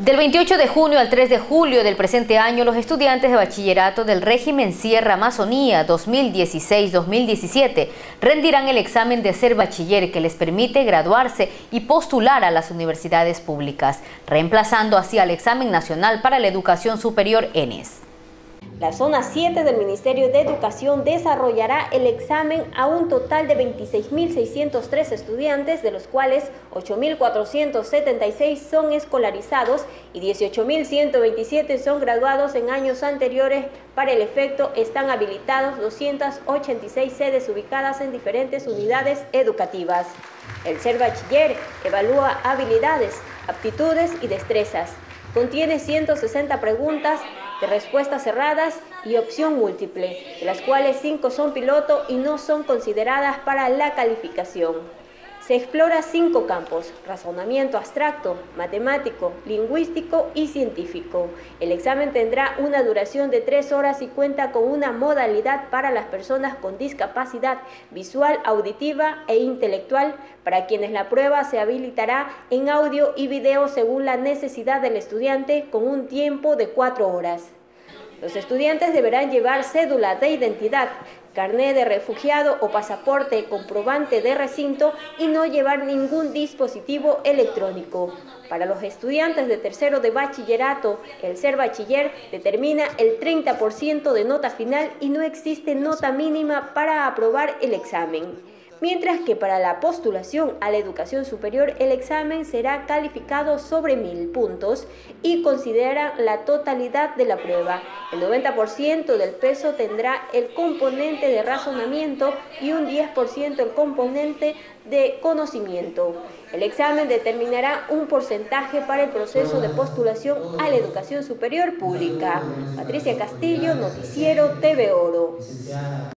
Del 28 de junio al 3 de julio del presente año, los estudiantes de bachillerato del régimen Sierra Amazonía 2016-2017 rendirán el examen de ser bachiller que les permite graduarse y postular a las universidades públicas, reemplazando así al examen nacional para la educación superior ENES. La zona 7 del Ministerio de Educación desarrollará el examen a un total de 26.603 estudiantes, de los cuales 8.476 son escolarizados y 18.127 son graduados en años anteriores. Para el efecto están habilitados 286 sedes ubicadas en diferentes unidades educativas. El ser bachiller evalúa habilidades, aptitudes y destrezas. Contiene 160 preguntas de respuestas cerradas y opción múltiple, de las cuales 5 son piloto y no son consideradas para la calificación. Se explora cinco campos, razonamiento abstracto, matemático, lingüístico y científico. El examen tendrá una duración de tres horas y cuenta con una modalidad para las personas con discapacidad visual, auditiva e intelectual, para quienes la prueba se habilitará en audio y video según la necesidad del estudiante con un tiempo de cuatro horas. Los estudiantes deberán llevar cédula de identidad, carné de refugiado o pasaporte comprobante de recinto y no llevar ningún dispositivo electrónico. Para los estudiantes de tercero de bachillerato, el ser bachiller determina el 30% de nota final y no existe nota mínima para aprobar el examen mientras que para la postulación a la educación superior el examen será calificado sobre mil puntos y considera la totalidad de la prueba. El 90% del peso tendrá el componente de razonamiento y un 10% el componente de conocimiento. El examen determinará un porcentaje para el proceso de postulación a la educación superior pública. Patricia Castillo, Noticiero TV Oro.